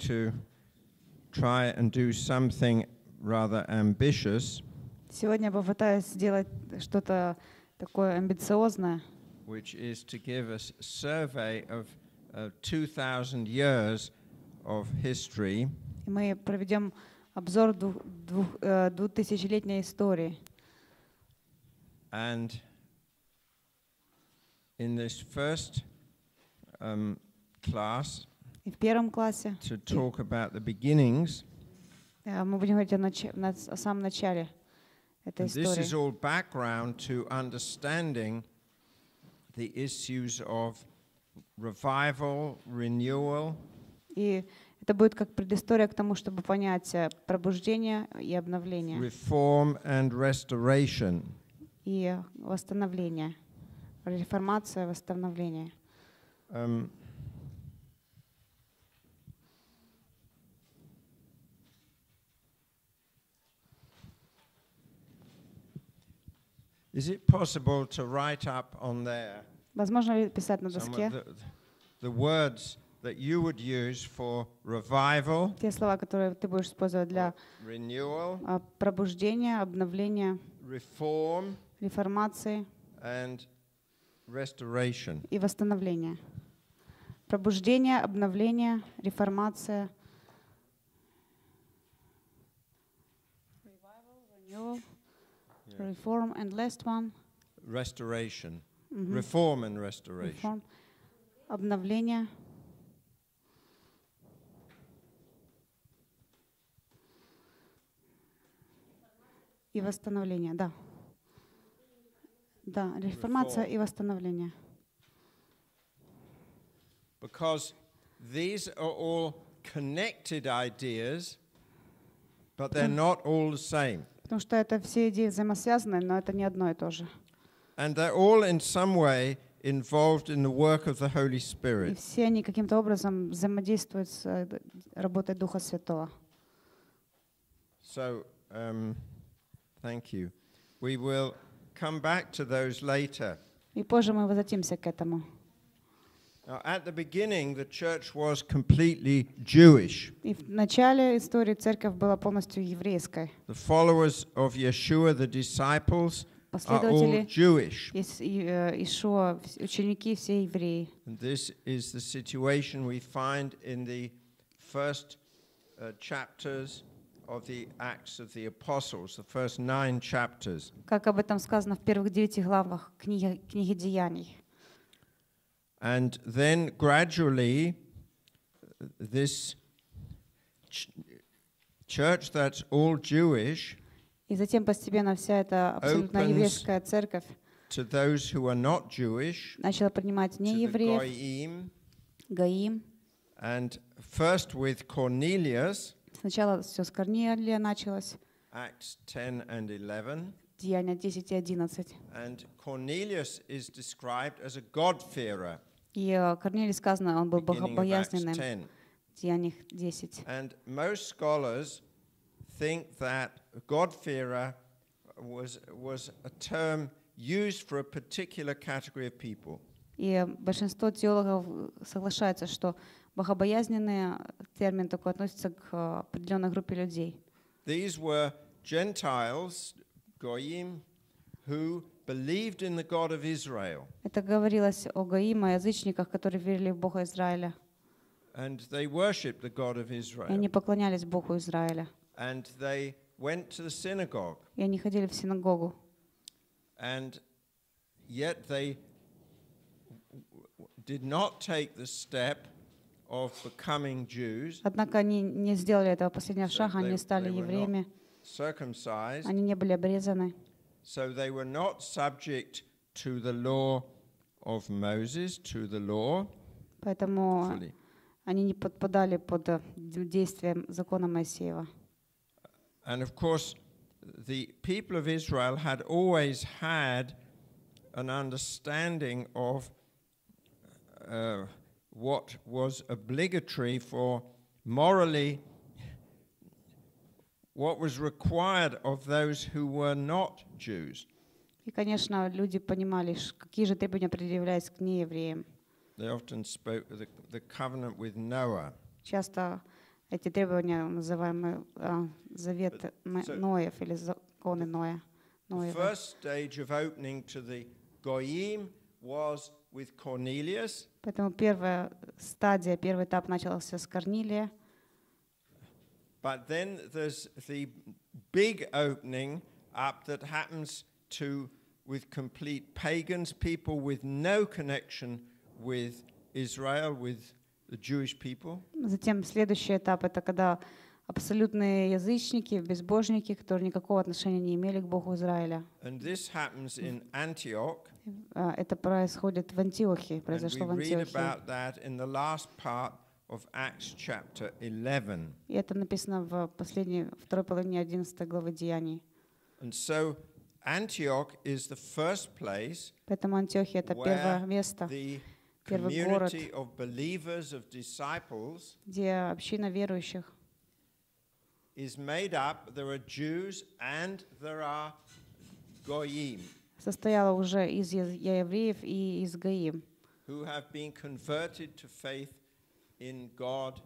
to try and do something rather ambitious, Сегодня я попытаюсь сделать что-то такое амбициозное, which is to give us a survey of uh, 2,000 years of history и мы проведем обзор двух, двух, э, двухтысячелетней истории. And in this first um, class, И в первом классе to talk about the beginnings, мы будем говорить о, самом начале этой and this is истории. all background to understanding the issues of revival, renewal, И это будет как предыстория к тому, чтобы понять э, пробуждение и обновление, reform, and restoration. и восстановление. Реформация, восстановление. Um, is it possible to write up on there Возможно ли писать на some доске of the, the words that you would use for revival, те слова, которые ты будешь использовать для renewal, а, пробуждения, обновления, reform, реформации and restoration? и восстановления. Пробуждение, обновление, реформация. Reform and last one. Restoration. Мгм. Reform and restoration. Reform. Обновление. И восстановление, да. Да, реформация и восстановление. Because these are all connected ideas, but they're not all the same. Потому что это все идеи взаимосвязаны, но это не одно и то же. And they're all in some way involved in the work of the Holy И Spirit. все они каким-то образом взаимодействуют с э, работой Духа Святого. So, um, thank you. We will come back to those later. И позже мы возвратимся к этому. Now, at the beginning, the church was completely Jewish. И в начале истории церковь была полностью еврейской. The followers of Yeshua, the disciples, are all Последователи Jewish. Ис- и, э, Ишуа, вс- ученики все евреи. And this is the situation we find in the first uh, chapters of the Acts of the Apostles, the first nine chapters. Как об этом сказано в первых девяти главах книги, книги Деяний. And then gradually, uh, this ch- church that's all Jewish И затем постепенно вся эта абсолютно Opens еврейская церковь to those who are not Jewish, начала принимать to the неевреев, Goyim, Гаим. and first with Cornelius, Сначала все с Корнелия началось, Acts 10 and 11. Деяния 10 и 11. And Cornelius is described as a God-fearer, И э, Корнелий сказано, он был богобоязненным. 10. В Деяниях 10. And most scholars think that God-fearer was, was a term used for a particular category of people. И большинство теологов соглашается, что богобоязненный термин такой относится к э, определенной группе людей. These were Gentiles, Goyim, who believed in the God of Israel. Это говорилось о Гаима, о язычниках, которые верили в Бога Израиля. And they worshipped the God of И Israel. они поклонялись Богу Израиля. And they went to the synagogue. И они ходили в синагогу. And yet they did not take the step of becoming Jews, Однако они не сделали этого последнего шага, они стали евреями, circumcised, они не были обрезаны. so they were not subject to the law of Moses, to the law Поэтому fully. они не подпадали под э, действие закона Моисеева. And of course, the people of Israel had always had an understanding of uh, what was obligatory for morally, what was required of those who were not Jews. И, конечно, люди понимали, ш- какие же требования предъявлялись к неевреям. They often spoke of the, the covenant with Noah. Часто Эти требования, называемые а, заветы Но- so- Ноев или законы Ноя. The Ноева. first stage of opening to the Goyim was with Cornelius, Поэтому первая стадия, первый этап начался с Корнилия, but then there's the big opening up that happens to with complete pagans, people with no connection with Israel, with the Jewish people. Затем следующий этап — это когда абсолютные язычники, безбожники, которые никакого отношения не имели к Богу Израиля. And this happens in Antioch. А, Это происходит в Антиохии, And we произошло в read Антиохии. about that in the last part of Acts chapter 11. И это написано в последней, второй половине 11 главы Деяний. And so Antioch is the first place Поэтому Антиохия — это Where первое место, the Первый город. community of believers, of disciples, где община верующих is made up. There are Jews and there are Goyim состояла уже из я- евреев и из Гаим, who have been converted to faith in God,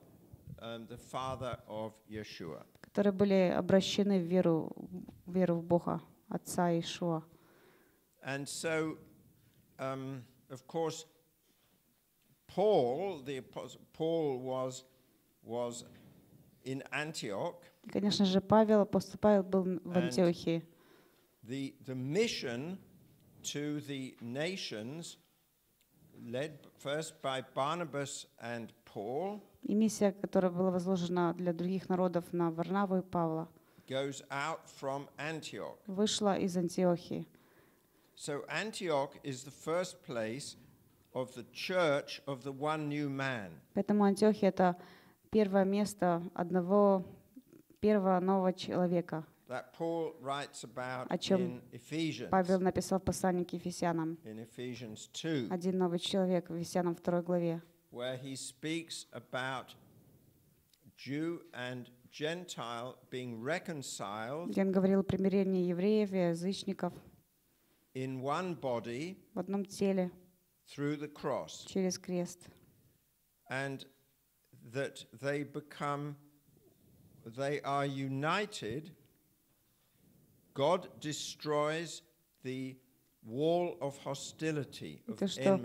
um, the Father of Yeshua. которые были обращены в веру, в веру в Бога, Отца Ишуа. And so, um, of course, Paul, the apostle, Paul was was in Antioch. И, Конечно же, Павел, апостол Павел был в And- Антиохии. The the mission to the nations, led first by Barnabas and Paul, И миссия, которая была возложена для других народов на Варнаву и Павла, вышла из Антиохии. So Antioch is the first place of the church of the one new man. Поэтому Антиохия — это первое место одного, первого нового человека. that Paul writes about О чем Павел написал в послании к Ефесянам. in Ephesians 2, Один новый человек в Ефесянам 2 главе. where he speaks about Jew and Gentile being reconciled где он говорил о примирении евреев и язычников in one body в одном теле through the cross, через крест. and that they become, they are united. God destroys the wall of hostility, of Это что?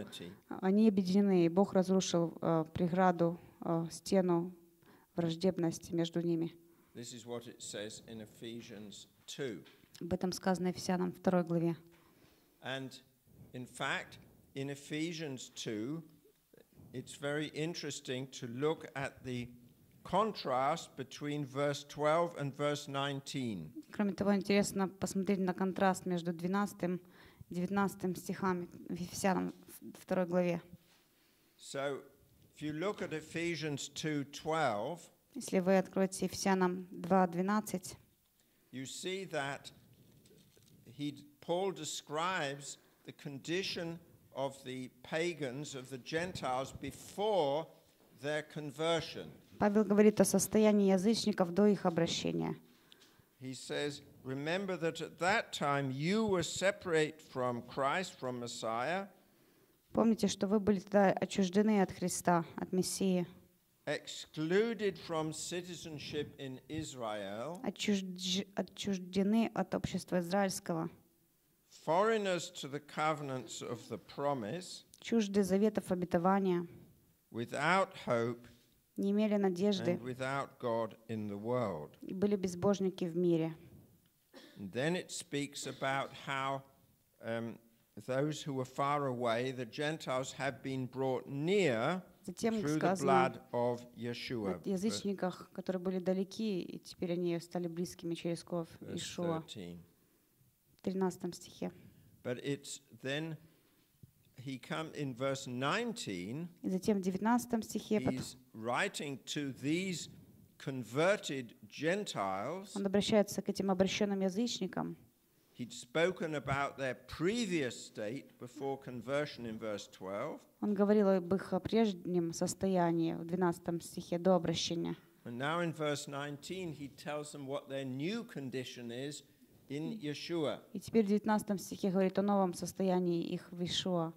Они объединены, и Бог разрушил э, преграду, э, стену враждебности между ними. This is what it says in Ephesians 2. Об этом сказано Ефесянам 2 главе. And in fact, in Ephesians 2, it's very interesting to look at the contrast between verse 12 and verse 19. Кроме того, интересно посмотреть на контраст между 12 и 19 стихами в Ефесянам 2 главе. So if you look at Ephesians 2:12, Если вы откроете Ефесянам 2.12, you see that he Paul describes the condition of the pagans of the Gentiles before their conversion. Павел говорит о состоянии язычников до их обращения. He says, Remember that at that time you were separate from Christ, from Messiah, Помните, что вы были тогда отчуждены от Христа, от Мессии, excluded from citizenship in Israel, отчуждж- отчуждены от общества израильского, foreigners to the covenants of the promise, чужды заветов обетования, without hope не имели надежды and without God in the world. и были безбожники в мире. And then it speaks about how um, those who were far away, the Gentiles, have been brought near Затем through the сказано blood of Yeshua. о язычниках, которые были далеки, и теперь они стали близкими через кровь verse Ишуа. 13. В 13 стихе. But it's then he come in verse 19, И затем в 19 стихе пот- he's writing to these converted Gentiles. он обращается к этим обращенным язычникам. He'd spoken about their previous state before conversion in verse 12. Он говорил об их прежнем состоянии в 12 стихе до обращения. And now in verse 19, he tells them what their new condition is in Yeshua. И теперь в 19 стихе говорит о новом состоянии их в Ишуа.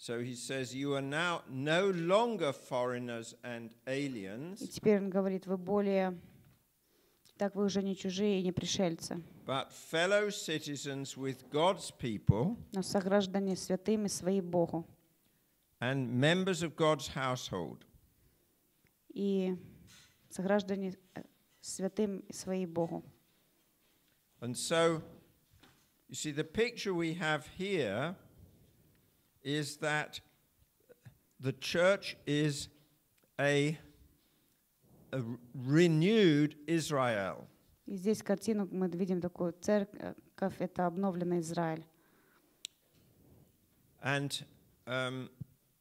So he says, You are now no longer foreigners and aliens, И теперь он говорит, вы более, так вы уже не чужие и не пришельцы, but fellow citizens with God's people но сограждане святыми свои Богу and members of God's household. и сограждане э, святым и свои Богу. And so, you see, the picture we have here is that the church is a, a renewed Israel. И здесь картину мы видим такую церковь, это обновленный Израиль. And um,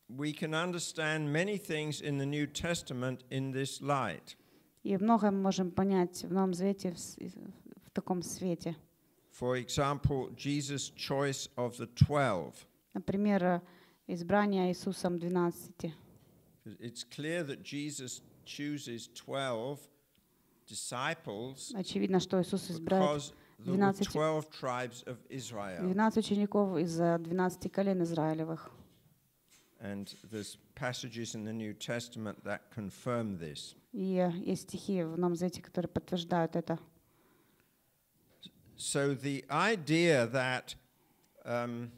we can understand many things in the New Testament in this light. И многое мы можем понять в Новом Завете в, с- в таком свете. For example, Jesus' choice of the 12. Например, э, избрание Иисусом 12. It's clear that Jesus chooses 12 disciples Очевидно, что Иисус избирает were 12 12 tribes of Israel. 12 учеников из э, 12 колен Израилевых. And there's passages in the New Testament that confirm this. И э, есть стихи в Новом Завете, которые подтверждают это. So the idea that um,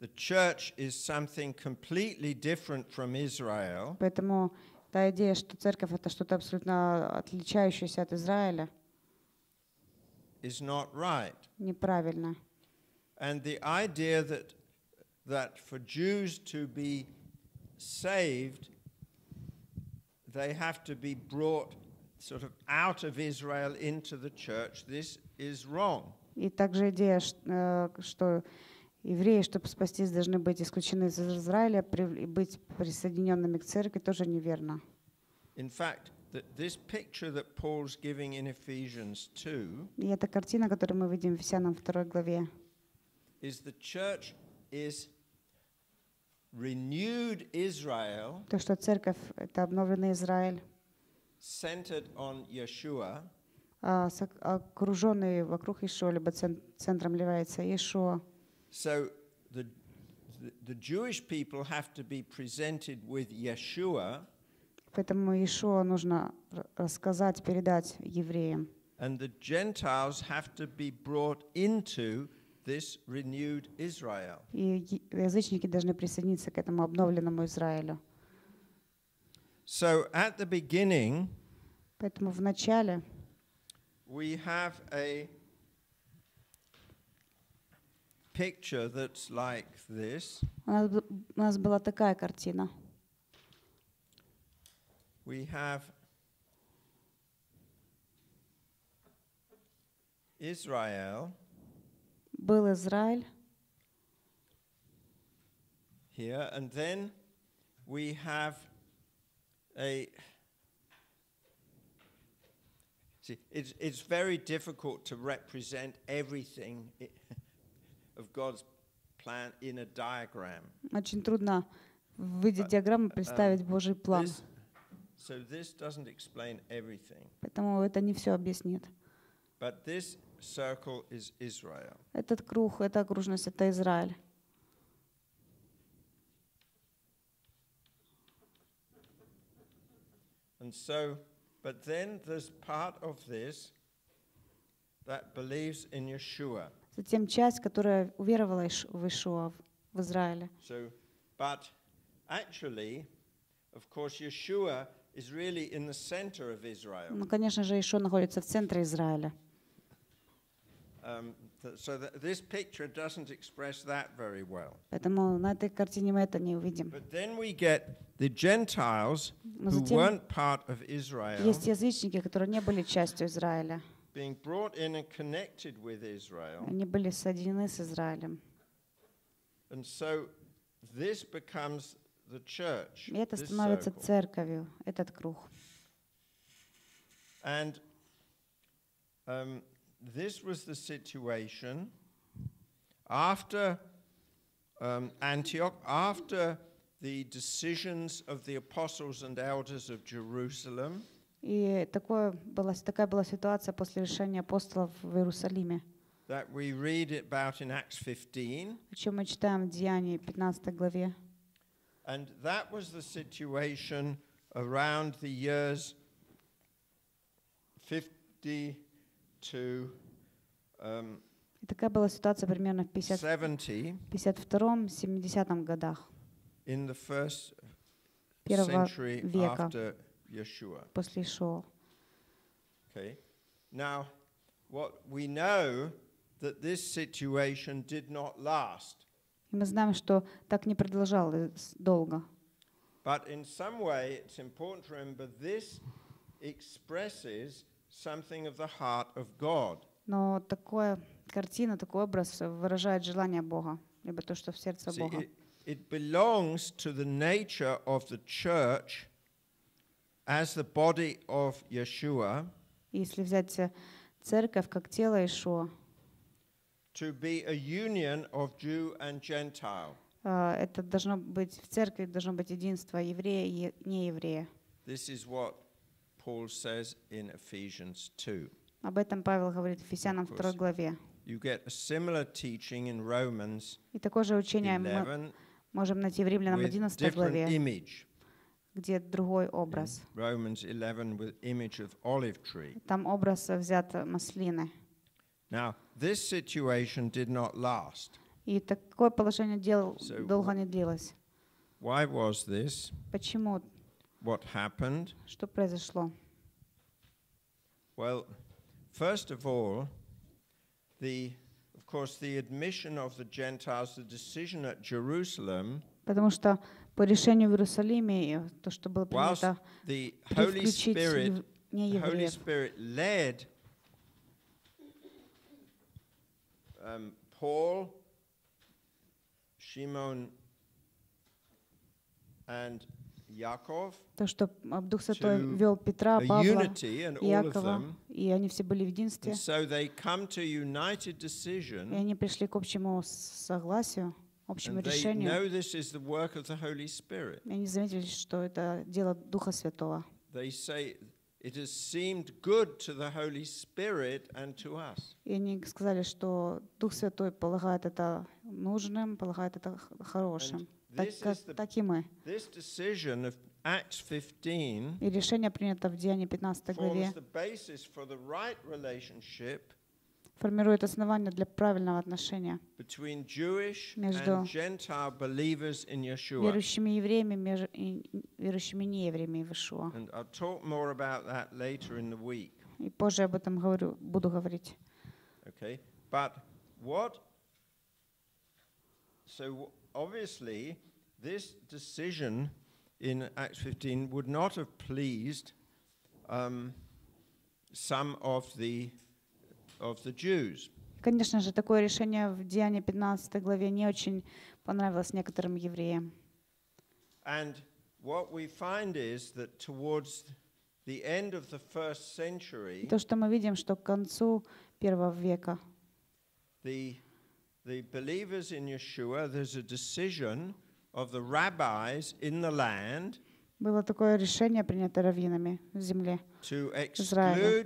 the church is something completely different from Israel Поэтому та идея, что церковь это что-то абсолютно отличающееся от Израиля, is not right. неправильно. And the idea that, that for Jews to be saved, they have to be brought sort of out of Israel into the church, this is wrong. И также идея, ш- э, что евреи, чтобы спастись, должны быть исключены из Израиля и быть присоединенными к церкви, тоже неверно. In fact, th- this picture that Paul's giving in Ephesians 2 И эта картина, которую мы видим в Ефесянам 2 главе, is the church is renewed Israel то, что церковь — это обновленный Израиль, centered on Yeshua, а окруженный вокруг Ишуа, либо цен- центром является Иешуа. So the, the, the Jewish people have to be presented with Yeshua, Поэтому Иешуа нужно р- рассказать, передать евреям. and the Gentiles have to be brought into this renewed Israel. И е- язычники должны присоединиться к этому обновленному Израилю. So at the beginning, Поэтому в начале we have a picture that's like this. у нас, б- у нас была такая картина. We have Israel Был Израиль, here, and then we have a. See, it's, it's very difficult to represent everything очень трудно в виде диаграммы представить Божий план. Поэтому это не все объяснит. Этот круг, эта окружность — это Израиль. And so, but then there's part of this that believes in Yeshua. Затем часть, которая уверовала в Ишуа, в- Израиле. So, but actually, of course, Yeshua is really in the center of Israel. Ну, конечно же, Ишуа находится в центре Израиля. Um, so that this picture doesn't express that very well. Поэтому на этой картине мы это не увидим. But then we get the Gentiles Но who weren't part of Israel есть язычники, которые не были частью Израиля. being brought in and connected with Israel. Они были соединены с Израилем. And so this becomes the church. И это this становится circle. церковью, этот круг. And um, this was the situation after um, Antioch, after the decisions of the apostles and elders of Jerusalem. И такое была, такая была ситуация после решения апостолов в Иерусалиме, That we read about in Acts 15, о чем мы читаем в Деянии 15 главе. And that was the situation around the years 50 to um, И такая была ситуация примерно в 50 70 52-70 годах. In the first century after Yeshua. после Ишуа. Okay. Now, what we know that this situation did not last, И мы знаем, что так не продолжалось долго. but in some way it's important to remember this expresses something of the heart of God. Но такая картина, такой образ выражает желание Бога, либо то, что в сердце See, Бога. it, it belongs to the nature of the church as the body of Yeshua И Если взять э, церковь как тело Ишуа, to be a union of Jew and Gentile. э, это должно быть в церкви должно быть единство еврея и е- нееврея. This is what Paul says in Ephesians 2. Об этом Павел говорит в Ефесянам Of course. 2 главе. You get a similar teaching in Romans И такое же учение мы 11 можем найти в Римлянам with 11 different главе, image. Где другой образ. Romans 11 with image of olive tree. Там образ э, взят э, маслины. Now, this situation did not last. И такое положение дел So долго не длилось. Why was this? Почему? What happened? Что произошло? Well, first of all, the of course the admission of the Gentiles, the decision at Jerusalem, Потому что по решению в Иерусалиме, то, что было принято the Holy привключить Spirit, ев- the Holy неевреев, Spirit led um, Paul, Shimon, and Yaakov, то, что э, Дух Святой вел Петра, Павла, them. и они все были в единстве, и они пришли к общему согласию, общему решению, и они заметили, что это дело Духа Святого. They say it has seemed good to the Holy Spirit and to us. И они сказали, что Дух Святой полагает это нужным, полагает это хорошим, так, как, так и мы. This decision of Acts 15 И решение принято в Деянии 15 главе, формирует основание для правильного отношения Между верующими евреями и верующими неевреями в Ишуа. И позже об этом говорю, буду говорить. Okay? But what so obviously this decision in Acts 15 would not have pleased um, some of the of the Jews. Конечно же, такое решение в Деянии 15 главе не очень понравилось некоторым евреям. And what we find is that towards the end of the first century, то, что мы видим, что к концу первого века the, the believers in Yeshua, there's a decision of the rabbis in the land было такое решение, принято раввинами в земле, to Израиля.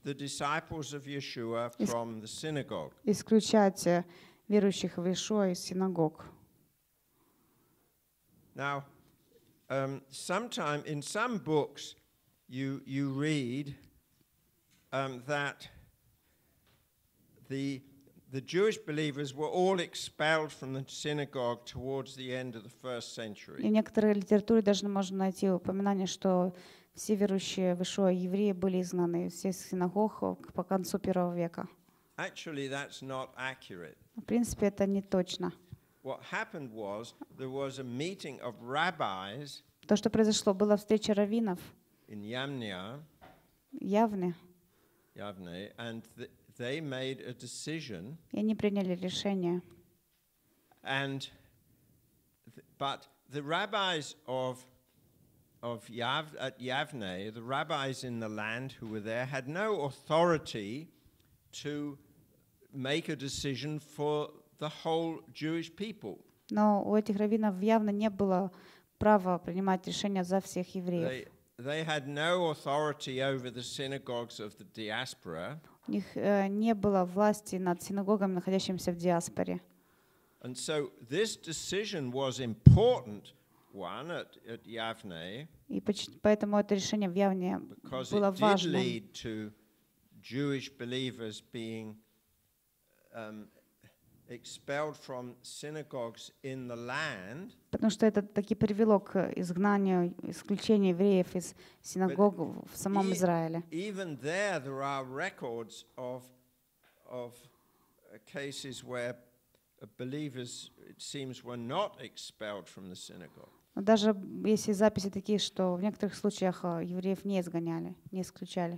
exclude the disciples of Yeshua Ис- from the synagogue. исключать э, верующих в Ишуа из синагог. Now, um, sometime in some books, you, you read um, that the, the Jewish believers were all expelled from the synagogue towards the end of the first И в century. некоторой литературе даже можно найти упоминание, что все верующие в Ишуа евреи были изгнаны из синагог по концу первого века. Actually, that's not accurate. В принципе, это не точно. What happened was there was a meeting of rabbis То, что произошло, была встреча раввинов in Yamnia, явны, Yavne, and th- they made a decision и они приняли решение. And th- but the rabbis of of Yav, at Yavne, the rabbis in the land who were there, had no authority to make a decision for the whole Jewish people. Но у этих раввинов явно не было права принимать решения за всех евреев. They, they had no authority over the synagogues of the diaspora, У них э, не было власти над синагогами, находящимися в диаспоре. and so this decision was important one at, at Yavne И поч- поэтому это решение в Явне because было it did важным. lead to Jewish believers being um, expelled from synagogues in the land, Потому что это таки привело к изгнанию, исключению евреев из синагог в самом и- Израиле. even there there are records of, of uh, cases where uh, believers, it seems, were not expelled from the synagogue. Даже есть и записи такие, что в некоторых случаях э, евреев не изгоняли, не исключали.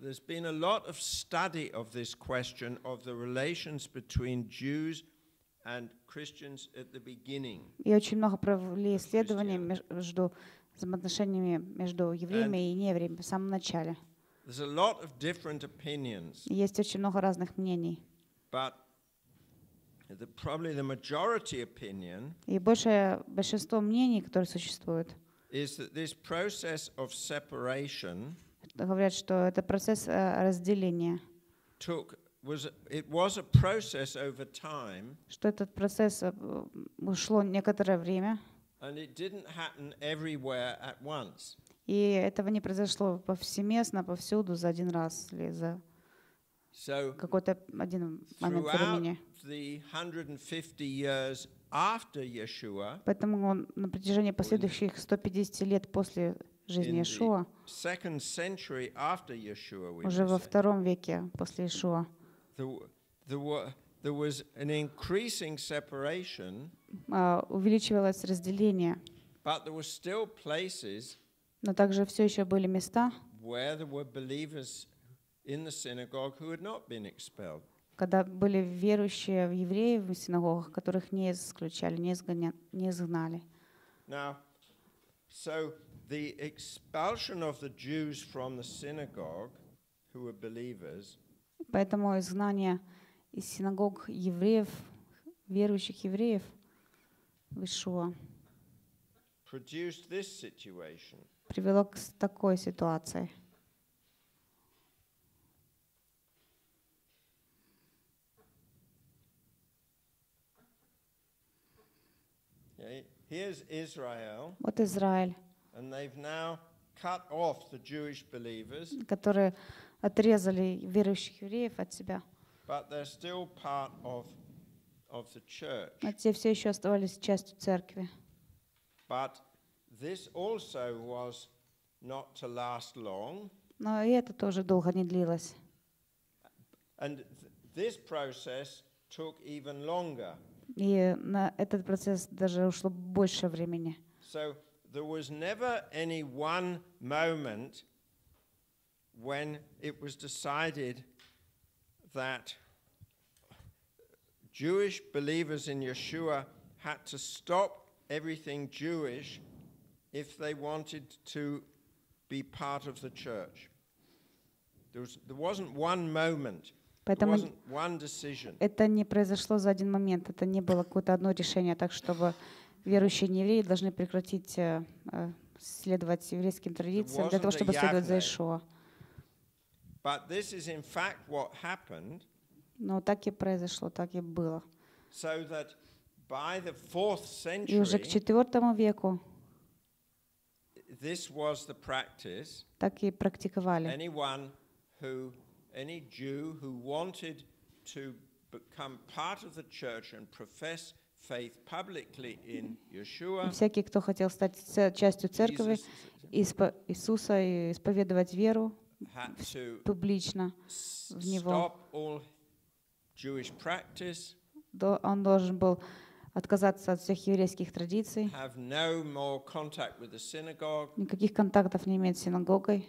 There's been a lot of study of this question of the relations between Jews and Christians at the beginning. И очень много провели исследований меж- между взаимоотношениями между евреями и неевреями в самом начале. There's a lot of different opinions, есть очень много разных мнений. but the, probably the majority opinion И большее большинство мнений, которые существуют, is that this process of separation говорят, что это процесс э, разделения, took was it was a process over time что этот процесс э, ушло некоторое время, и этого не произошло повсеместно, повсюду за один раз или за So какой-то один момент времени. the 150 years after Yeshua, Поэтому на протяжении последующих 150 лет после жизни Иешуа, уже во втором веке после Иешуа, there, w- there, were, there was an increasing separation, а, увеличивалось разделение, but there were still places но также все еще были места, where there were believers когда были верующие в евреев в синагогах, которых не исключали, не, изгоня- не изгнали. Now, so the expulsion of the Jews from the synagogue, who were believers, Поэтому изгнание из синагог евреев, верующих евреев в Иешуа, produced this situation. привело к такой ситуации. Okay? Here's Israel, Вот Израиль, and they've now cut off the Jewish believers, которые отрезали верующих евреев от себя. but they're still part of, of the church. Но те все еще оставались частью церкви. But this also was not to last long, Но и это тоже долго не длилось. and th- this process took even longer. И на этот процесс даже ушло больше времени. So there was never any one moment when it was decided that Jewish believers in Yeshua had to stop everything Jewish if they wanted to be part of the church. There, was, there wasn't one moment, there Поэтому это не произошло за один момент. Это не было какое-то одно решение, так чтобы верующие неевреи должны прекратить э, э, следовать еврейским традициям для того, чтобы следовать за. Ишуа. Но так и произошло, так и было. И уже к IV веку так и практиковали. Any Jew who wanted to become part of the church and profess faith publicly in И Yeshua, всякий, кто хотел стать частью церкви испо- Иисуса и исповедовать веру публично, в него. он должен был отказаться от всех еврейских традиций, никаких контактов не иметь с синагогой.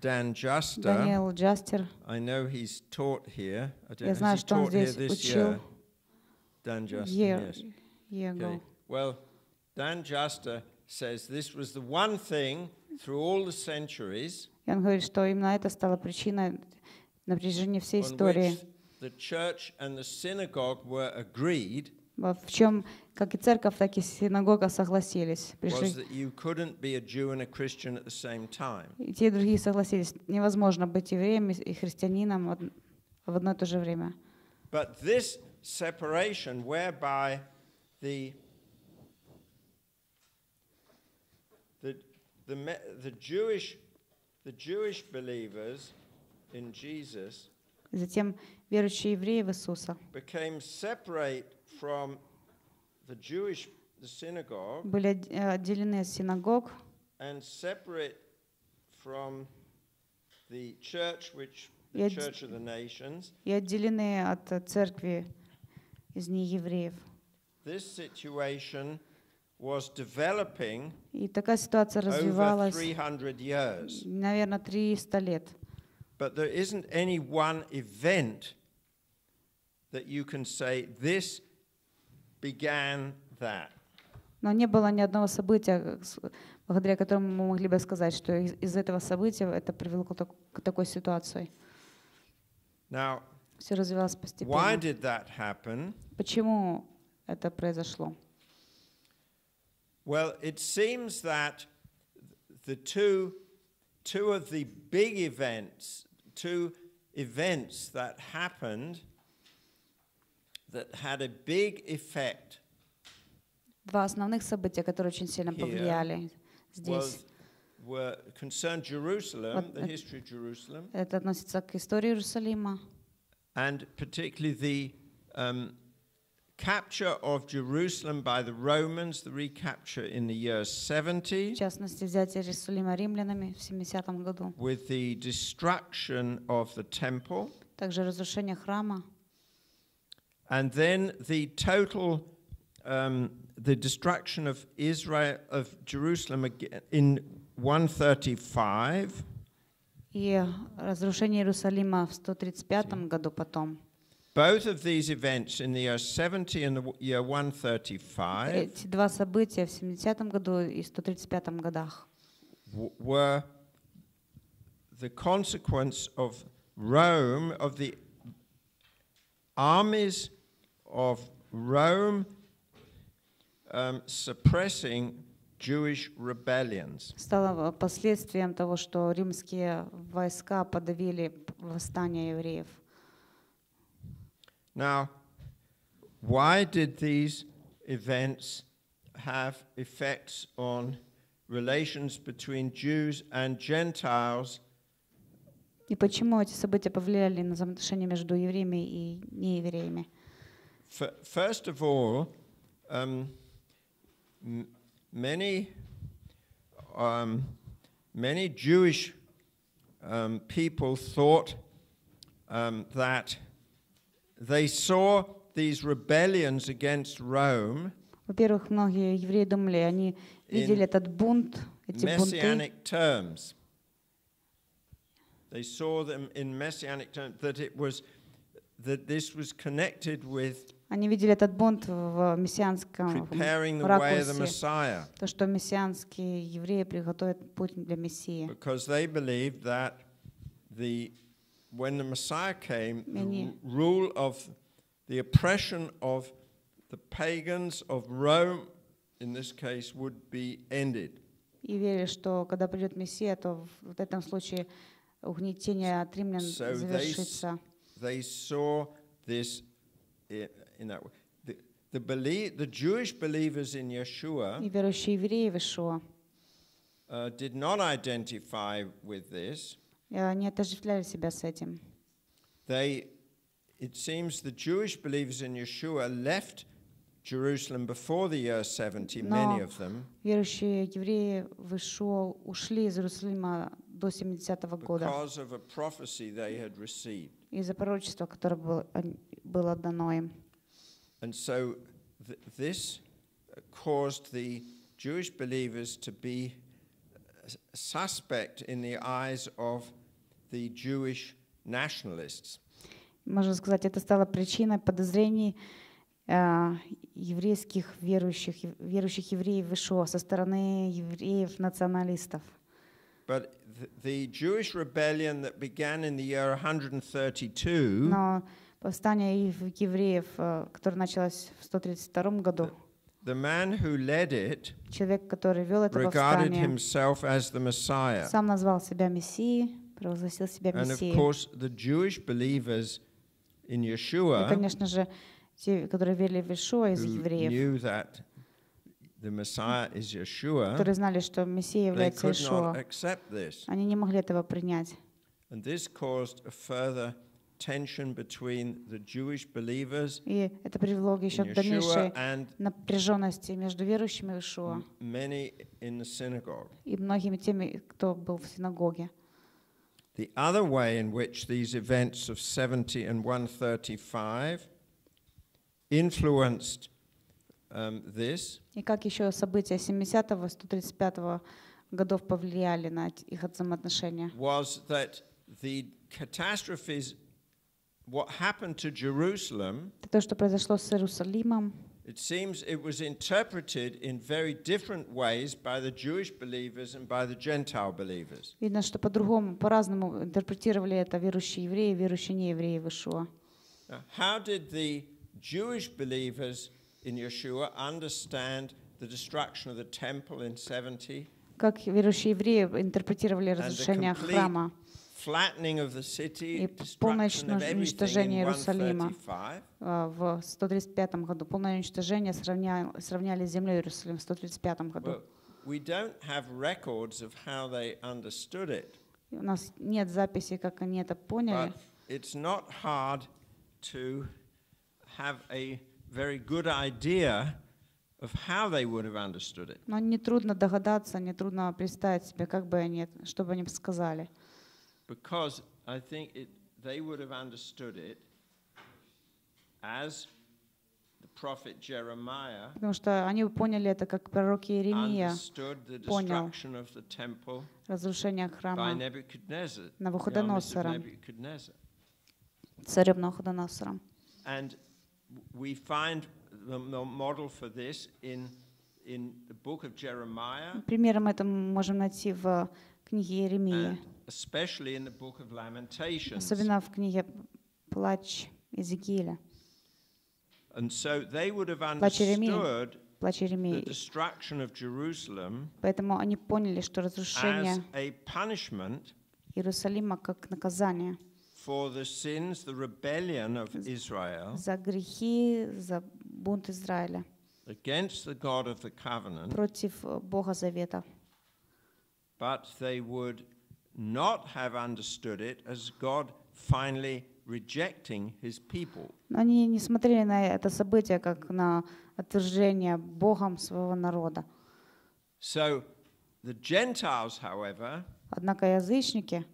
Dan Juster, Даниэл Джастер. I know he's taught here. I don't, Я has знаю, he что он taught here здесь this учил year? Dan Juster, year, yes. year ago. Okay. Well, Dan Juster says this was the one thing through all the centuries И он говорит, что именно это стало причиной на протяжении всей on истории, which the church and the synagogue were agreed во- в чем как и церковь, так и синагога согласились. Пришли, и те и другие согласились. Невозможно быть евреем и- христианином в од- в одно и то же время. But this separation, whereby the the the, Jewish the Jewish believers in Jesus затем верующие евреи в Иисуса became separate from the Jewish the synagogue были од- э, отделены от синагог and separate from the church, which the Я д- church of the nations. и отделены от э, церкви из неевреев. This situation was developing И такая ситуация over развивалась, 300 years. наверное, 300 лет. But there isn't any one event that you can say this began that. Но не было ни одного события, благодаря которому мы могли бы сказать, что из, из этого события это привело к, так- к такой ситуации. Now, Все развивалось why постепенно. did that happen? Почему это произошло? Well, it seems that the two, two of the big events, two events that happened that had a big effect Два основных события, которые очень сильно Here повлияли здесь. was, were concerned Jerusalem, What- the history of Jerusalem, Это относится к истории Иерусалима, and particularly the um, capture of Jerusalem by the Romans, the recapture in the year в 70, частности, взятие Иерусалима римлянами в 70 году, with the destruction of the temple. также разрушение храма, And then the total, um, the destruction of Israel, of Jerusalem again in 135, и разрушение Иерусалима в 135 году потом. both of these events in the year 70 and the w- year 135 Эти два события в 70 году и 135 годах w- were the consequence of Rome, of the armies of Rome um, suppressing Jewish rebellions. стало последствием того, что римские войска подавили восстание евреев. Now, why did these events have effects on relations between Jews and Gentiles И почему эти события повлияли на взаимоотношения между евреями и неевреями? F- First of all, um, m- many, um, many Jewish um, people thought um, that they saw these rebellions against Rome Во-первых, многие евреи думали, они видели In этот бунт, эти бунты, messianic terms. They saw them in messianic terms that it was that this was connected with они видели этот бунт в мессианском ракурсе, то, что мессианские евреи приготовят путь для Мессии. because they believed that the when the Messiah came, the rule of the oppression of the pagans of Rome, in this case, would be ended. И верили, что когда придет Мессия, то в этом случае угнетение от римлян завершится. They saw this in that way. The, the, belie- the Jewish believers in Yeshua И верующие евреи в Ишуа, uh, did not identify with this. и они отождествляли себя с этим. They, it seems the Jewish believers in Yeshua left Jerusalem before the year 70, many No. of them, Верующие евреи в Ишуа ушли из Иерусалима до 70-го года because of a prophecy they had received. из-за пророчества, которое было, он- было дано им. And so th- this uh, caused the Jewish believers to be s- suspect in the eyes of the Jewish nationalists. Можно сказать, это стало причиной подозрений э, еврейских верующих, ев- верующих евреев в Ишуа со стороны евреев-националистов. But th- the Jewish rebellion that began in the year 132 Но восстание ев- евреев, э, которое началось в 132 году, the man who led it человек, который вел это regarded himself as the Messiah. сам назвал себя Мессией, провозгласил себя And of Мессией. course, the Jewish believers in И, Yeshua конечно же, те, которые верили в Ишуа из who евреев, knew that the Messiah is Yeshua, которые знали, что Мессия they является could accept this. они не могли этого принять. And this caused a further tension between the Jewish believers И это привело еще к дальнейшей напряженности между верующими в Ишуа many in the synagogue. и многими теми, кто был в синагоге. The other way in which these events of 70 and 135 influenced um, this И как еще события 70-го, 135 годов повлияли на их взаимоотношения. was that the catastrophes, what happened to Jerusalem, Это то, что произошло с Иерусалимом. it seems it was interpreted in very different ways by the Jewish believers and by the Gentile believers. Видно, что по-другому, по-разному интерпретировали это верующие евреи и верующие неевреи в Ишуа. Now, how did the Jewish believers in Yeshua understand the destruction of the temple in 70 Как верующие евреи интерпретировали and the разрушение complete храма Flattening of the city, И полное уничтожение Иерусалима. 135? а, в 135 году. Полное уничтожение сравня- сравняли с землей Иерусалим в 135 году. Well, we don't have records of how they understood it, И У нас нет записи, как они это поняли. but it's not hard to have a very good idea of how they would have understood it. Но нетрудно догадаться, нетрудно представить себе, как бы они, что бы они сказали. Because I think it, they would have understood it as the prophet Jeremiah Потому что они поняли это, как пророк Иеремия, понял. destruction of the temple разрушение храма Навуходоносора. Царем Навуходоносором. And we find the the model for this in, in the book of Jeremiah, Примером это мы можем найти в книге Иеремии, особенно в книге «Плач Иезекииля», And so they would have Плач Иеремии. understood «Плач Иеремии». Поэтому они поняли, что разрушение Иерусалима как наказание for the sins, the rebellion of Israel за грехи, за бунт Израиля against the God of the covenant, против э, Бога Завета. but they would not have understood it as God finally rejecting his people. Но они не смотрели на это событие как на отвержение Богом своего народа. So the Gentiles, however, Однако язычники,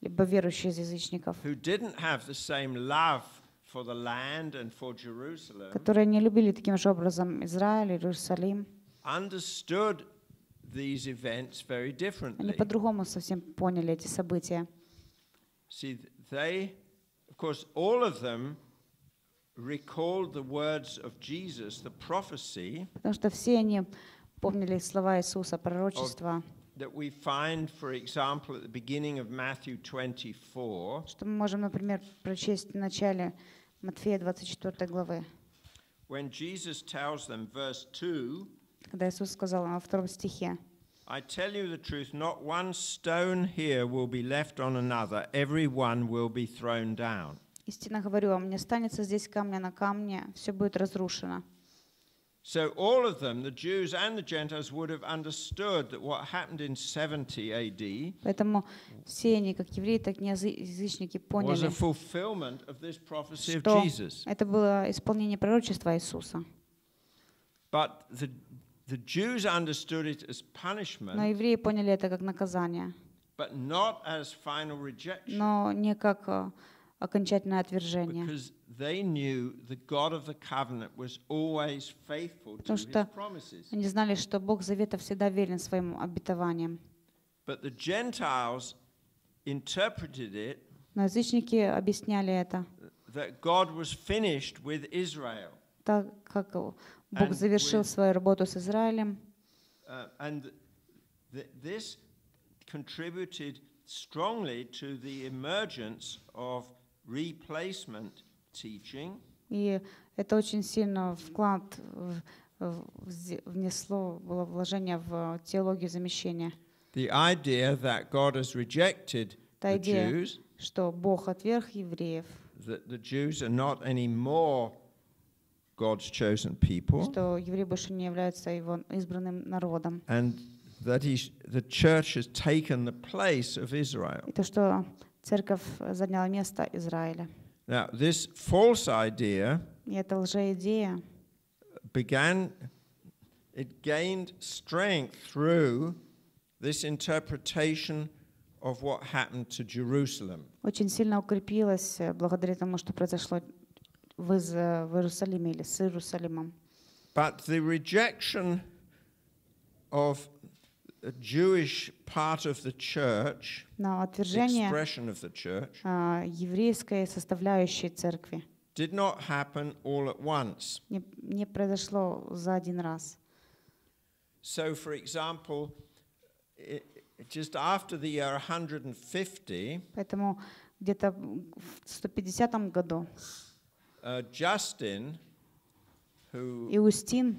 либо верующие из язычников, who didn't have the same love for the land and for Jerusalem, которые не любили таким же образом Израиль, Иерусалим, understood these events very они differently. по-другому совсем поняли эти события. See, th- they, of course, all of them recalled the words of Jesus, the prophecy Потому что все они помнили слова Иисуса, пророчества, that we find, for example, at the beginning of Matthew 24, что мы можем, например, прочесть в начале Матфея 24 главы, when Jesus tells them, verse 2, Когда Иисус сказал во втором стихе, I tell you the truth, not one stone here will be left on another, every one will be thrown down. «Истинно говорю вам, не останется здесь камня на камне, все будет разрушено». So all of them, the Jews and the Gentiles, would have understood that what happened in 70 AD Поэтому все они, как евреи, так и язы- язычники, was a поняли, fulfillment of this prophecy of Jesus. это было исполнение пророчества Иисуса. But the, the Jews understood it as Но punishment, евреи поняли это как наказание, but not as final rejection, но не как э, окончательное отвержение. because they knew the God of the covenant was always faithful to Потому что. Они знали, что Бог Завета всегда верен своим обетованиям. But the Gentiles interpreted it Но язычники объясняли это that God was finished with Israel. так, как Бог завершил свою работу с Израилем. Uh, and th- this contributed strongly to the emergence of replacement teaching. И это очень сильно вклад внесло, было вложение в теологию замещения. The idea that God has rejected the Jews, что Бог отверг евреев, that the Jews are not anymore God's chosen people, что евреи больше не являются его избранным народом. and that he's, the church has taken the place of Israel. И то, что церковь заняла место Израиля. Now, this false idea И эта лжеидея began, it gained strength through this interpretation of what happened to Jerusalem. очень сильно укрепилась э, благодаря тому, что произошло в, э, Иерусалиме или с Иерусалимом. But the rejection of a Jewish part of the church, Но the отвержение expression of the church, а, еврейской составляющей церкви did not happen all at once. не, не произошло за один раз. So, for example, i just after the year 150, Поэтому где-то в 150 году uh, Justin, who Иустин,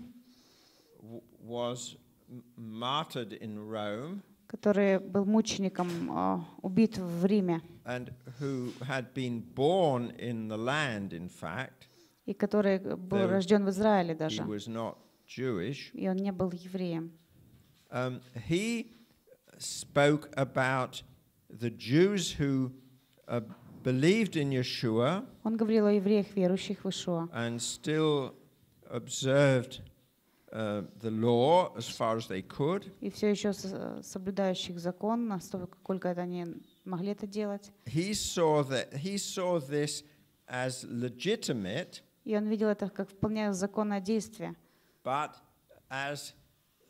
w- was m- martyred in Rome который был мучеником, а, убит в Риме, and who had been born in the land, in fact, и который был There- рожден в Израиле he даже, was not Jewish. и он не был евреем. Um, he spoke about the Jews who uh, believed in Yeshua Он говорил о евреях, верующих в Ишуа, and still observed uh, the law as far as they could. и все еще с- соблюдающих закон, настолько, сколько это они могли это делать. He saw that he saw this as legitimate, И он видел это как вполне законное действие, but as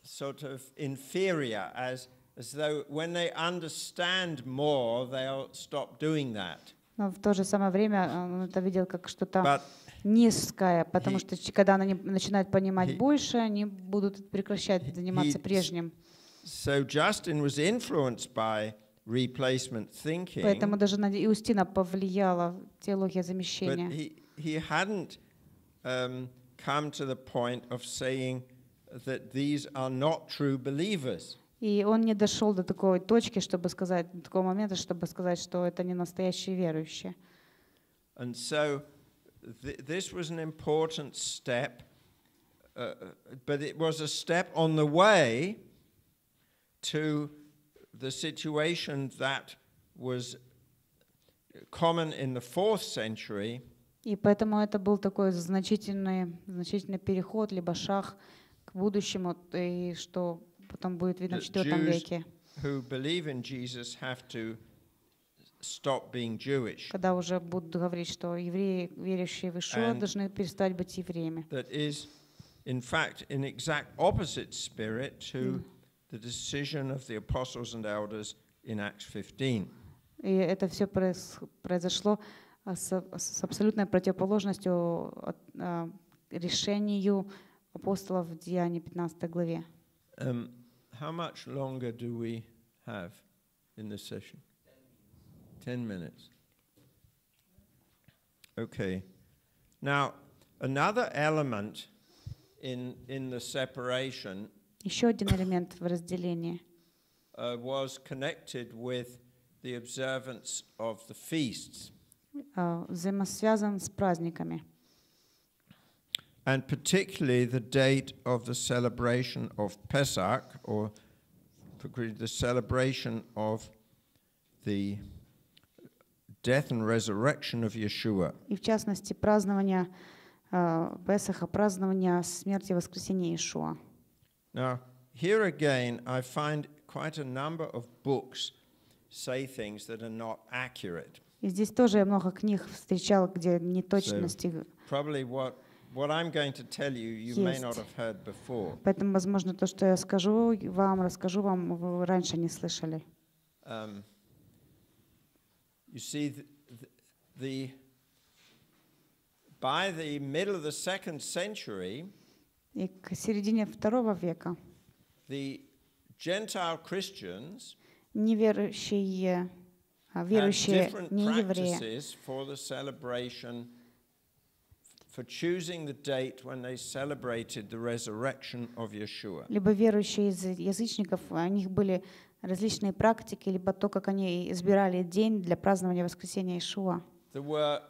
sort of inferior, as as though when they understand more, they'll stop doing that. Но в то же самое время он это видел как что-то But низкое, потому He- что когда они начинают понимать He- больше, они будут прекращать заниматься He- прежним. so Justin was influenced by replacement thinking. Поэтому даже на Иустина повлияла теология But замещения. he, he hadn't um, come to the point of saying that these are not true believers. И он не дошел до такой точки, чтобы сказать, до такого момента, чтобы сказать, что это не настоящие верующие. And so th- this was an important step, uh, but it was a step on the way to the situation that was common in the fourth century И поэтому это был такой значительный, значительный переход, либо шаг к будущему, и что потом будет видно в IV веке, who believe in Jesus have to stop being Jewish. когда уже будут говорить, что евреи, верующие в Ишуа, должны перестать быть евреями. That is, in fact, in exact opposite spirit to the decision of the apostles and elders in Acts 15. И это все произошло а, с, с абсолютной противоположностью от, а, решению апостолов в Деянии 15 главе. Um, how much longer do we have in this session? Ten minutes. Okay. Now, another element in, in the separation Еще один элемент в разделении uh, was connected with the observance of the feasts, а, взаимосвязан с праздниками. and particularly the date of the celebration of Pesach, or the celebration of the death and resurrection of Yeshua. И в частности празднование а, Песаха, празднование смерти и воскресения Ишуа. Now, here again, I find quite a number of books say things that are not accurate. И здесь тоже я много книг встречал, где неточности. Probably what, what I'm going to tell you, you may not Есть. have heard before. Поэтому, возможно, то, что я скажу вам, расскажу вам, вы раньше не слышали. Um, you see, the, the, by the middle of the second century, И к середине второго века the Gentile Christians Неверующие, а, верующие different не евреи practices for choosing the date when they celebrated the resurrection of Yeshua. либо верующие из язычников, у них были различные практики, либо то, как они избирали день для празднования воскресения Ишуа. There were,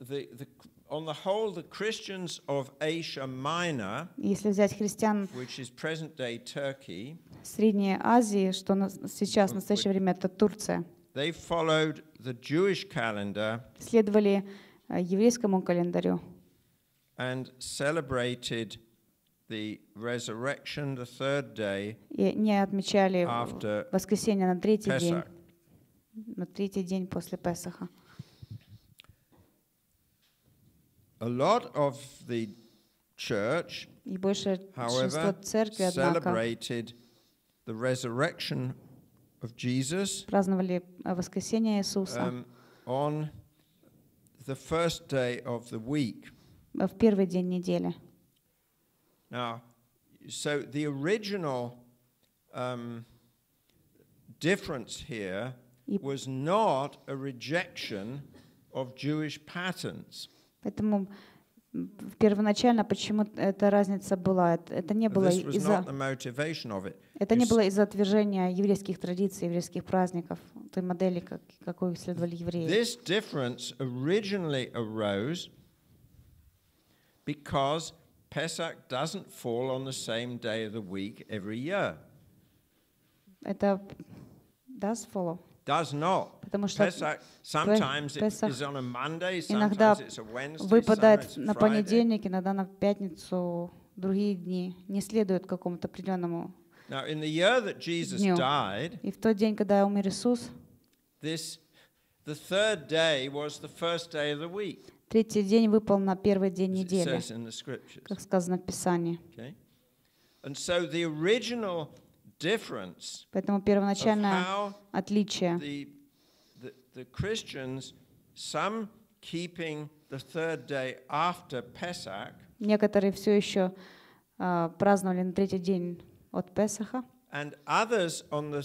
the, the, on the whole, the Christians of Asia Minor, Если взять христиан which is present day Turkey, Средней Азии, что на- сейчас, в настоящее время, это Турция, they followed the Jewish calendar следовали э, еврейскому календарю and celebrated the resurrection, the third day и не отмечали after воскресенье на третий день, Pesach. на третий день после Песаха. A lot of the church, И большее however, церкви, однако, celebrated the resurrection of Jesus праздновали э, воскресение Иисуса um, on the first day of the week. э, в первый день недели. Now, so the original um, difference here И was not a rejection of Jewish patterns. поэтому м, первоначально почему эта разница была? Это- не было из-за это не было из-за отвержения еврейских традиций, еврейских праздников, той модели, как, какой следовали евреи. This difference originally arose because Pesach doesn't fall on the same day of the week every year. Это does follow. Does not. Потому что Pesach, sometimes it Pesach is on a Monday, иногда sometimes it's a Wednesday, выпадает на понедельник, иногда на пятницу, другие дни не следуют какому-то определенному. Now, in the year that Jesus Дню. died, И в тот день, когда умер Иисус, this the third day was the first day of the week. третий день выпал на первый день недели, как сказано в Писании. Okay, and so the original Поэтому первоначальное отличие Некоторые все еще а, праздновали на третий день от Песаха, and others on the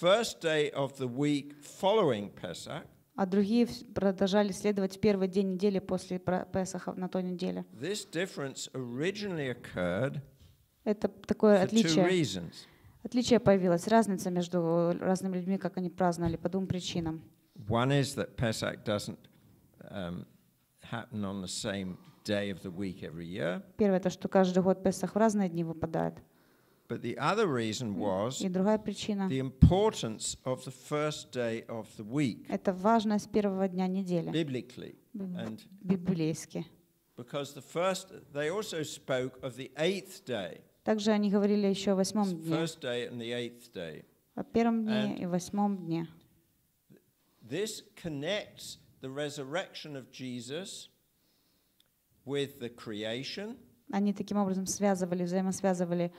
first day of the week following Pesach. а другие продолжали следовать первый день недели после Песаха на той неделе. This difference originally occurred Это такое for two отличие. Отличие появилось, разница между разными людьми, как они праздновали, по двум причинам. One is that Pesach doesn't um, happen on the same day of the week every year. Первое, то, что каждый год Песах в разные дни выпадает. But the other reason was И другая причина the importance of the first day of the week — это важность первого дня недели, biblically. And библейски. because the first, they also spoke of the eighth day, Также они говорили еще о восьмом дне, о первом дне и восьмом дне. This connects the resurrection of Jesus with the creation Они таким образом связывали, взаимосвязывали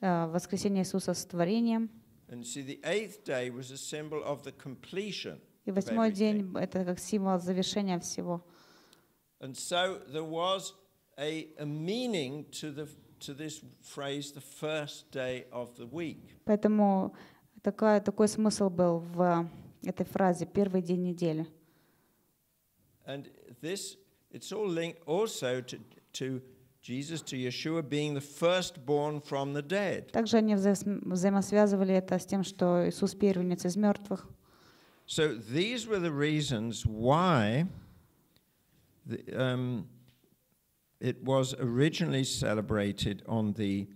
э, воскресение Иисуса с творением. And see, the eighth day was a symbol of the completion. И восьмой день — это как символ завершения всего. And so there was a, a meaning to, the, to this phrase, the first day of the week. Поэтому такая, такой смысл был в этой фразе «первый день недели». And this, it's all linked also to, to Jesus, to Yeshua being the firstborn from the dead. Также они взаимос- взаимосвязывали это с тем, что Иисус первенец из мертвых. So these were the reasons why the, um, it was originally celebrated on the,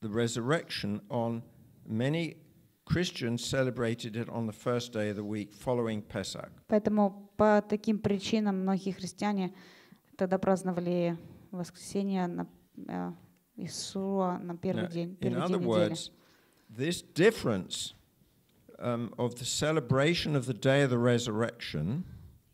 the resurrection on many Christians celebrated it on the first day of the week following Pesach. Поэтому по таким причинам многие христиане тогда праздновали воскресенье на, э, Иисуса на первый Now, день, in первый other день недели. words, this difference um, of the celebration of the day of the resurrection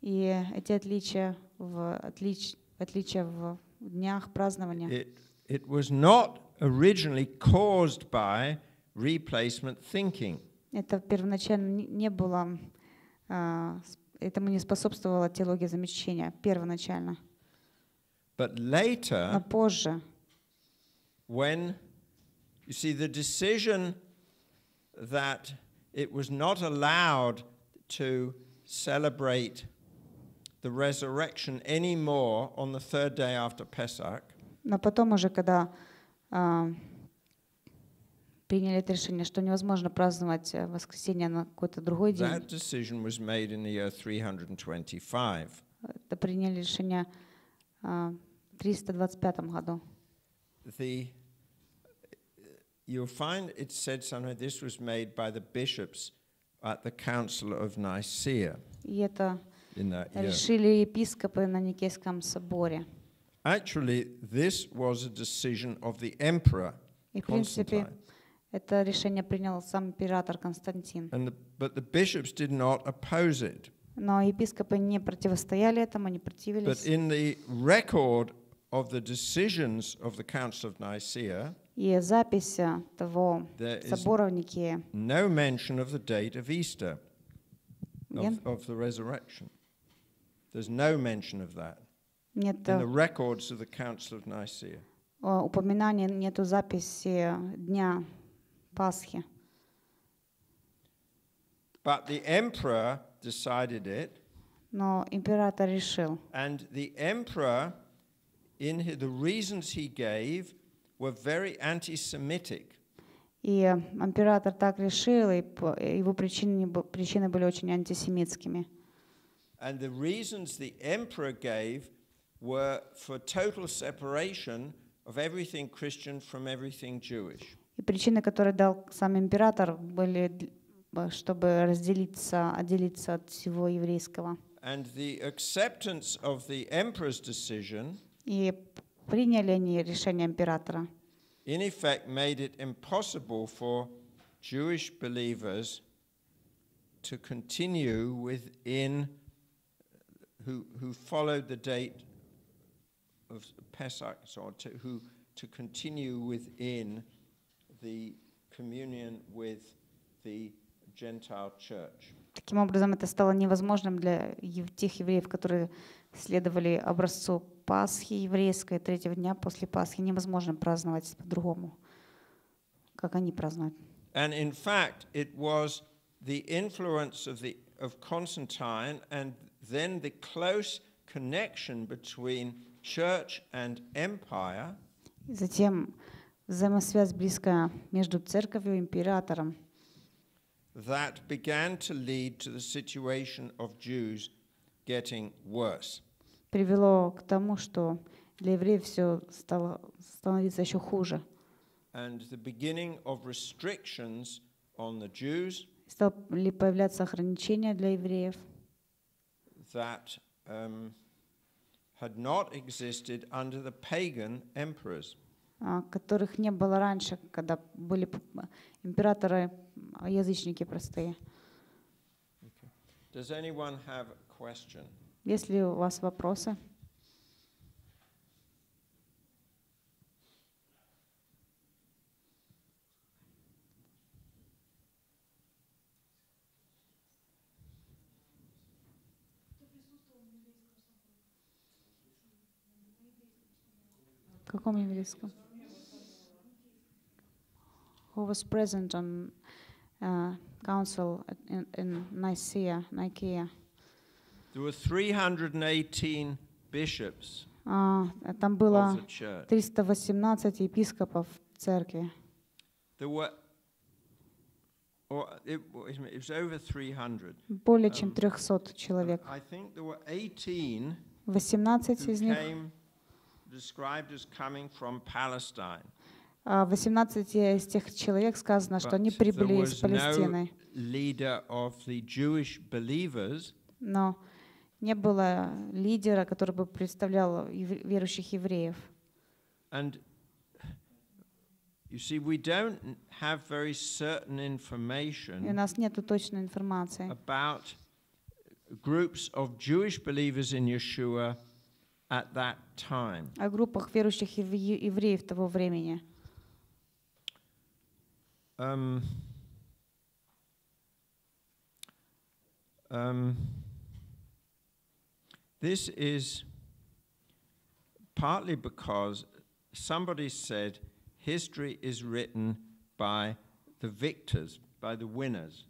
И эти отличия в, отлич, отличия в днях празднования, it, it was not originally caused by replacement thinking. это первоначально не- было, а, этому не способствовала теология замещения первоначально. But Но later, позже, when you see the decision that it was not allowed to celebrate the resurrection anymore on the third day after Pesach. Но потом уже, когда а, приняли это решение, что невозможно праздновать э, воскресенье на какой-то другой день, That decision was made in the year 325. это приняли решение а, в 325 году. The, you'll find it said somewhere this was made by the bishops at the Council of Nicaea И это in that year. решили епископы на Никейском соборе. Actually, this was a decision of the emperor И, в принципе, Constantine. это решение принял сам император Константин. And the, but the bishops did not oppose it. Но епископы не противостояли этому, не But противились. in the record of the decisions of the Council of Nicaea, И запись э, того there is собора в Никее no mention of the date of Easter, Again? of, of the resurrection. There's no mention of that нет in э, the records of the Council of Nicaea. э, упоминания, нету записи дня Пасхи. But the emperor decided it, Но император решил. and the emperor, in hi- the reasons he gave, were very anti Semitic. И э, император так решил, и по- и его причины, бу- причины были очень антисемитскими. And the reasons the emperor gave were for total separation of everything Christian from everything Jewish. И причины, которые дал сам император, были, д- э, чтобы разделиться, отделиться от всего еврейского. And the acceptance of the emperor's decision, И приняли они решение императора. in effect, made it impossible for Jewish believers to continue within who, who followed the date of Pesach, so to, who to continue within the communion with the Gentile church. Таким образом, это стало невозможным для ев- тех евреев, которые следовали образцу Пасхи еврейской, третьего дня после Пасхи. Невозможно праздновать по-другому, как они празднуют. And in fact, it was the influence of, the, of Constantine and then the close connection between church and empire затем взаимосвязь близкая между церковью и императором, that began to lead to the situation of Jews getting worse. привело к тому, что для евреев все стало становиться еще хуже. And the beginning of restrictions on the Jews Стали появляться ограничения для евреев, that um, had not existed under the pagan emperors. а, которых не было раньше, когда были п- императоры, а, язычники простые. Does anyone have a question? Есть ли у вас вопросы? Каком еврейском? Who was present on uh, council in, in Nicaea, Nicaea? There were 318 bishops А, там было the church. 318 епископов церкви. There were, or it, it was over 300. Более чем Эм, 300 человек. I think there were 18 18 who из них, described as coming from Palestine. а, 18 из тех человек сказано, что они прибыли из Палестины. Но не было лидера, который бы представлял верующих евреев. And you see, we don't have very certain И у information нас нет точной информации about groups of Jewish believers in Yeshua at that time. о группах верующих ев- евреев того времени. Um, um, this is partly because somebody said history is written by the victors, by the winners.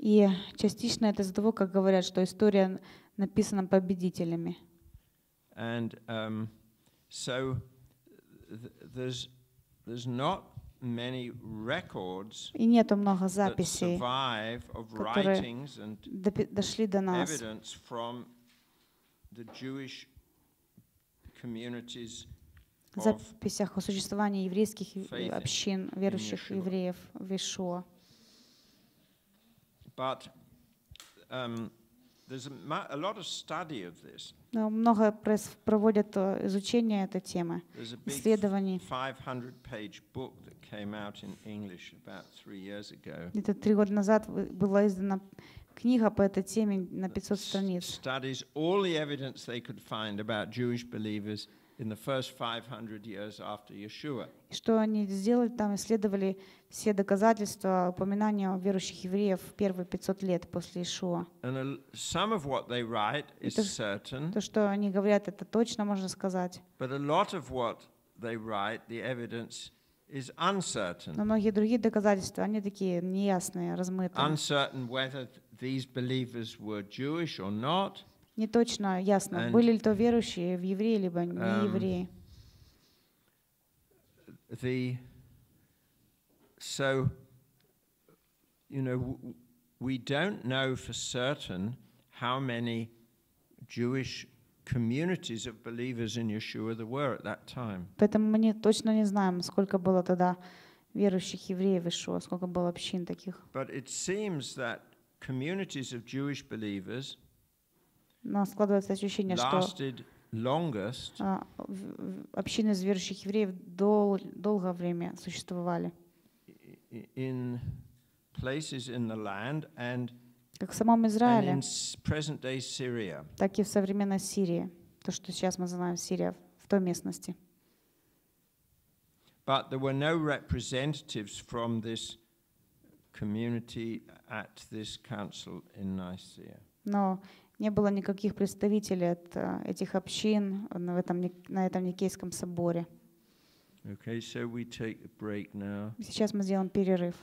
И частично это из-за того, как говорят, что история написана победителями. And um, so th- there's, there's not many records И нету много записей, survive of которые writings and допи- дошли до нас, evidence from the Jewish communities of записях о существовании еврейских общин, верующих евреев в Ишуа. But um, много прос- проводят э, изучение этой темы, исследований. 500-page book that came out in English about three years ago. Где-то три года назад была издана книга по этой теме на 500 s- страниц. Studies all the evidence they could find about Jewish believers in the first 500 years after Yeshua. И Что они сделали, там исследовали все доказательства, упоминания верующих евреев в первые 500 лет после Ишуа. And a l some of what they write is Это- certain, То, что они говорят, это точно можно сказать. but a lot of what they write, the evidence, is uncertain. Но многие другие доказательства, они такие неясные, размытые. Uncertain whether th- these believers were Jewish or not. Не точно ясно, And, были ли то верующие в евреи, либо не um, евреи. the so you know w- w- we don't know for certain how many Jewish communities of believers in Yeshua there were at that time. Поэтому мы не, точно не знаем, сколько было тогда верующих евреев в Ишуа, сколько было общин таких. But it seems that communities of Jewish believers Но складывается ощущение, что lasted longest а, в- в- общины из верующих евреев дол- долгое время существовали. i- in places in the land and, Как в самом and Израиле, in s- present-day Syria. так и в современной Сирии. То, что сейчас мы знаем Сирия в той местности. But there were no representatives from this community at this council in Nicaea. Но не было никаких представителей от а, этих общин на этом, на этом Никейском соборе. Okay, so we take a break now. Сейчас мы сделаем перерыв.